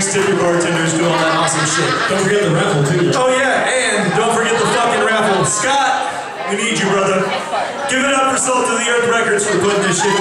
thanks to your bartenders doing all that awesome shit. Don't forget the raffle, too. Oh, yeah, and don't forget the fucking raffle. Scott, we need you, brother. Give it up for Salt of the Earth Records for putting this shit